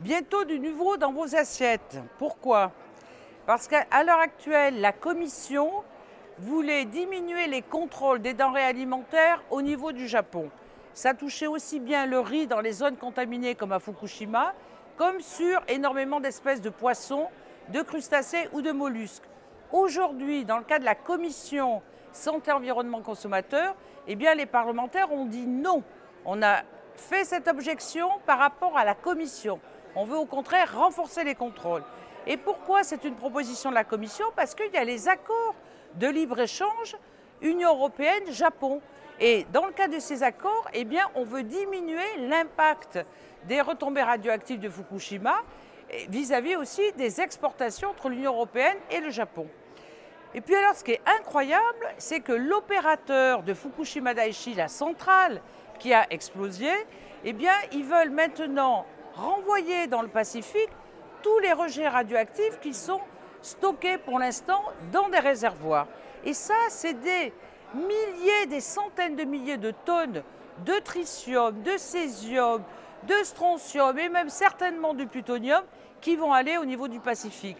bientôt du nouveau dans vos assiettes. Pourquoi? Parce qu'à l'heure actuelle, la Commission voulait diminuer les contrôles des denrées alimentaires au niveau du Japon. Ça touchait aussi bien le riz dans les zones contaminées comme à Fukushima, comme sur énormément d'espèces de poissons, de crustacés ou de mollusques. Aujourd'hui, dans le cas de la commission santé environnement consommateur, eh bien les parlementaires ont dit non. On a fait cette objection par rapport à la commission. On veut au contraire renforcer les contrôles. Et pourquoi c'est une proposition de la commission? Parce qu'il y a les accords de libre-échange Union européenne-Japon. Et dans le cas de ces accords, eh bien, on veut diminuer l'impact des retombées radioactives de Fukushima vis-à-vis aussi des exportations entre l'Union européenne et le Japon. Et puis alors, ce qui est incroyable, c'est que l'opérateur de Fukushima Daiichi, la centrale qui a explosé, eh bien, ils veulent maintenant renvoyer dans le Pacifique tous les rejets radioactifs qui sont stockés pour l'instant dans des réservoirs. Et ça, c'est des milliers, des centaines de milliers de tonnes de tritium, de césium, de strontium et même certainement du plutonium qui vont aller au niveau du Pacifique.